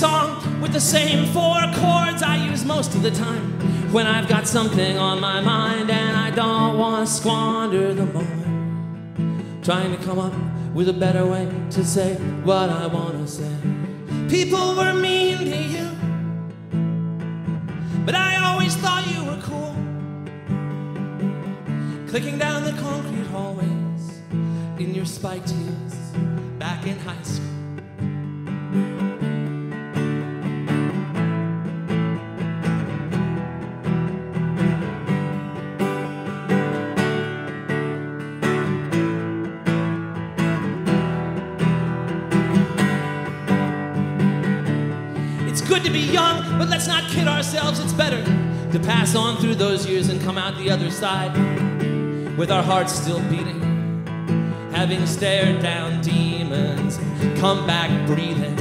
Song with the same four chords I use most of the time when I've got something on my mind and I don't want to squander the moment. Trying to come up with a better way to say what I want to say. People were mean to you, but I always thought you were cool. Clicking down the concrete hallways in your spiked heels back in high school. It's good to be young, but let's not kid ourselves. It's better to pass on through those years and come out the other side with our hearts still beating, having stared down demons, come back breathing.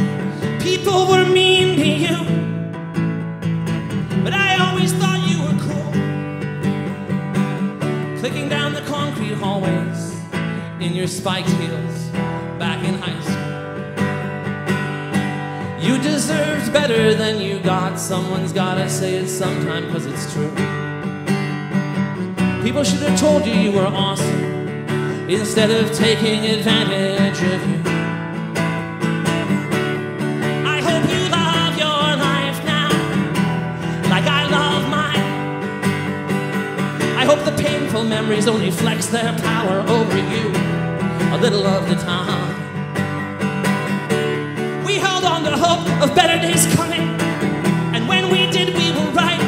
People were mean to you, but I always thought you were cool. Clicking down the concrete hallways in your spiked heels back in high school. Deserved better than you got. Someone's gotta say it sometime, cause it's true. People should have told you you were awesome instead of taking advantage of you. I hope you love your life now, like I love mine. I hope the painful memories only flex their power over you a little of the time. Of better days coming, and when we did, we were right.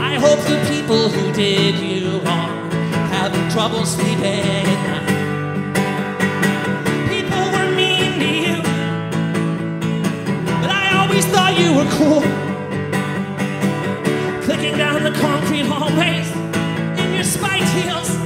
I hope the people who did you wrong have trouble sleeping at night. People were mean to you, but I always thought you were cool. Clicking down the concrete hallways in your spiked heels